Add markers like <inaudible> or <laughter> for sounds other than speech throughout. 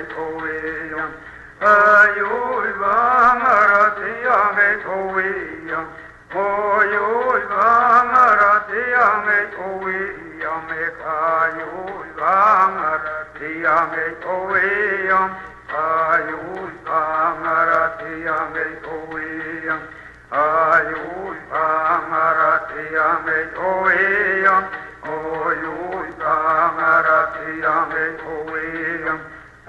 မေထိုဝေယံအာယုဝမရတိယမေထိုဝေယံမောယုဝမရတိယမေထိုဝေယံမေခာယုဝမရတိယမေထိုဝေယံအာယုဝမရတိယမေထိုဝေယံအာယုဝမရတိယမေထိုဝေယံ Oh, you, Amaratiya, me, oh,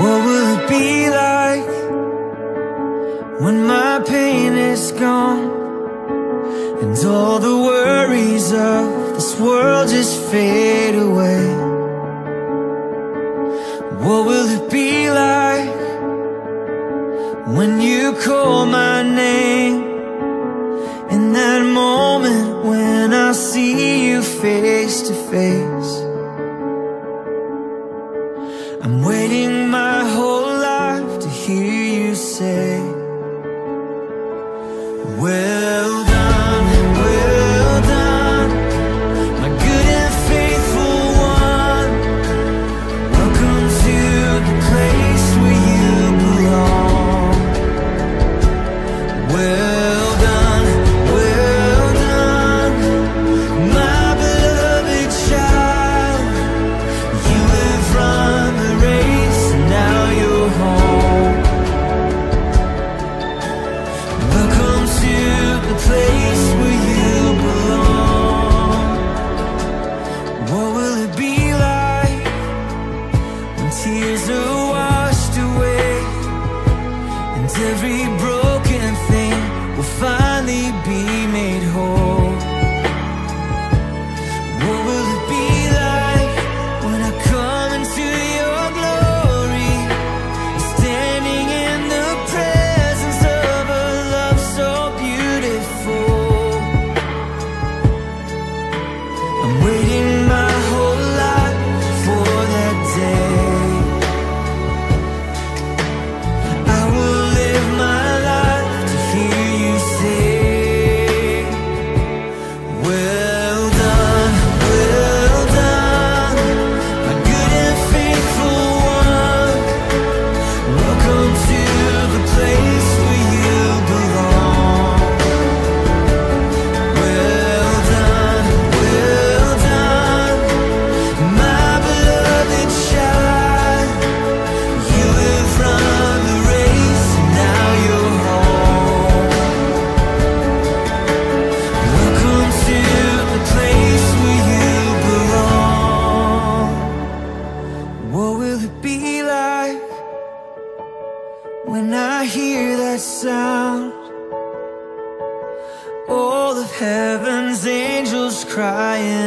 What will it be like when my pain is gone and all the worries of this world just fade away? Will it be like when you call my name in that moment when I see you face to face?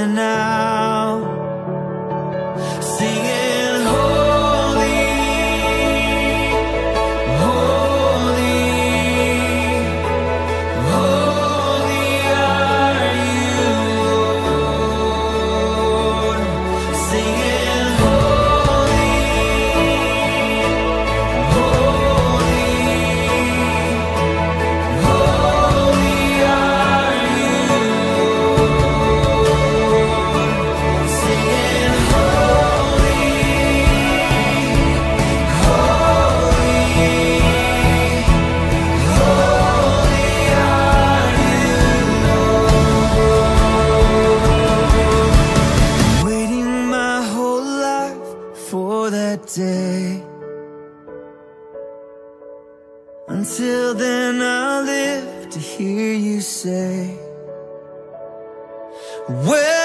now. that day. Until then, I'll live to hear you say, Well.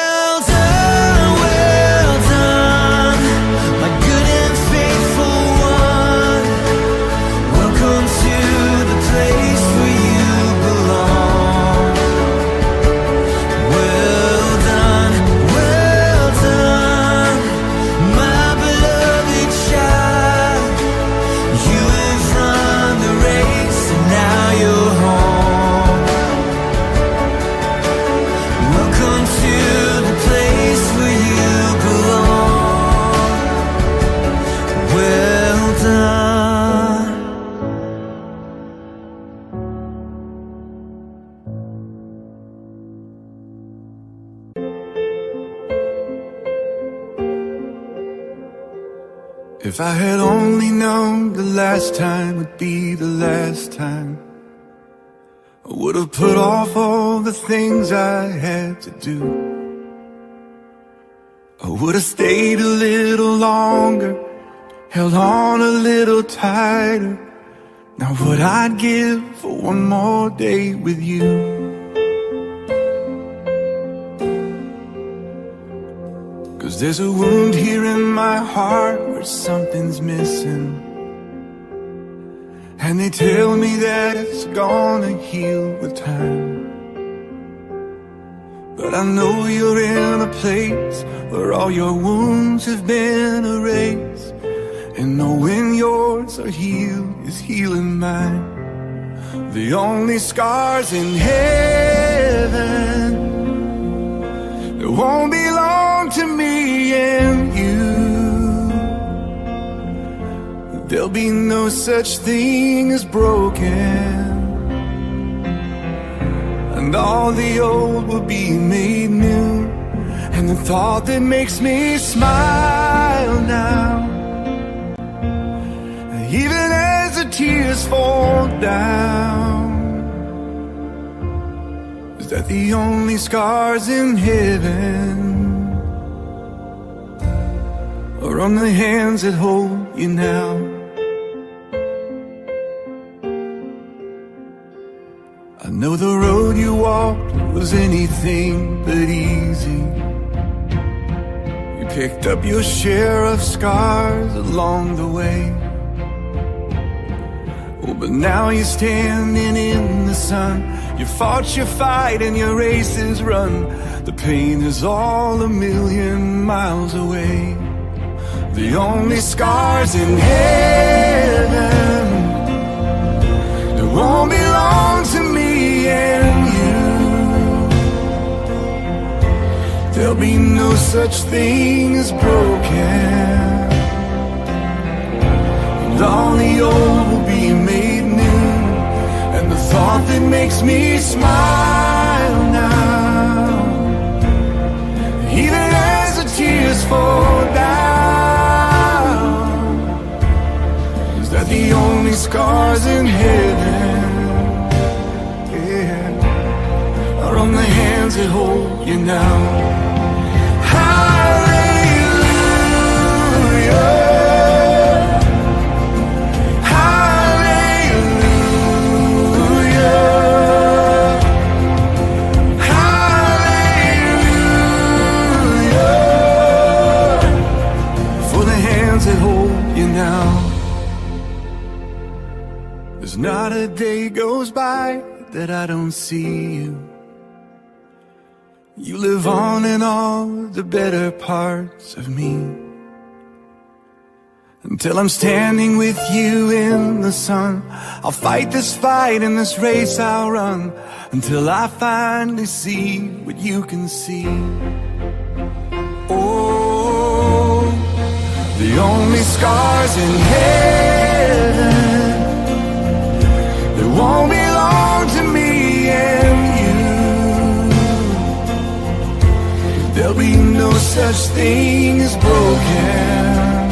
If I had only known the last time would be the last time, I would have put off all the things I had to do. I would have stayed a little longer, held on a little tighter. Now what I'd give for one more day with you. Cause there's a wound here in my heart where something's missing. And they tell me that it's gonna heal with time. But I know you're in a place where all your wounds have been erased. And knowing yours are healed is healing mine. The only scars in heaven it won't belong to me and you. There'll be no such thing as broken. And all the old will be made new. And the thought that makes me smile now. Even as the tears fall down. Is that the only scars in heaven are on the hands that hold you now? I know the road you walked was anything but easy. You picked up your share of scars along the way. Oh, but now you're standing in the sun. You fought your fight and your race is run. The pain is all a million miles away. The only scars in heaven that won't belong to me and you. There'll be no such thing as broken. And all the old will be made new. And the thought that makes me smile now, even as the tears fall down, the only scars in heaven yeah, are on the hands that hold you now. Not a day goes by that I don't see you. You live on in all the better parts of me. Until I'm standing with you in the sun, I'll fight this fight in this race I'll run until I finally see what you can see. Oh, the only scars in heaven won't belong to me and you. There'll be no such thing as broken.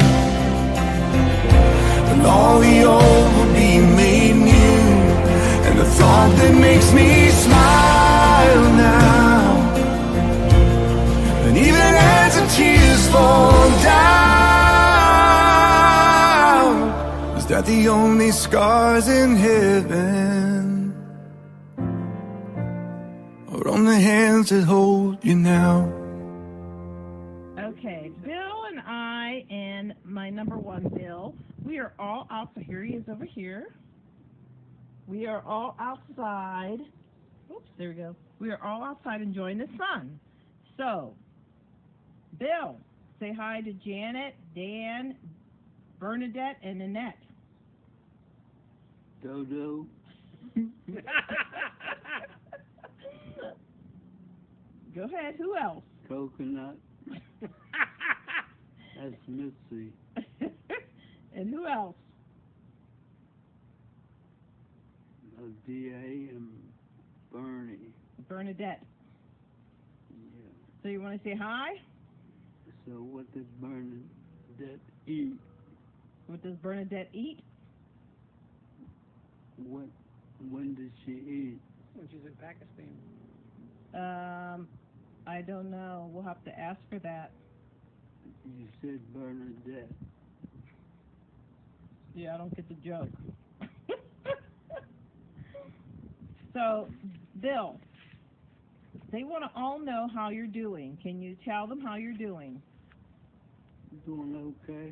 Scars in heaven? Or on the hands that hold you now? Okay, Bill and I and my number one Bill, we are all outside. Here he is over here. We are all outside. Oops, there we go. We are all outside enjoying the sun. So, Bill, say hi to Janet, Dan, Bernadette, and Annette. Dodo, Go ahead. Who else? coconut, <laughs> that's Mitzi, <laughs> and who else? uh, D.A. and Bernie. Bernadette. Yeah. So you want to say hi? So what does Bernadette eat? What does Bernadette eat? What? When did she eat? when she's in Pakistan. Um, I don't know. We'll have to ask for that. You said Bernadette. Yeah, I don't get the joke. <laughs> so, Bill, they want to all know how you're doing. Can you tell them how you're doing? Doing okay?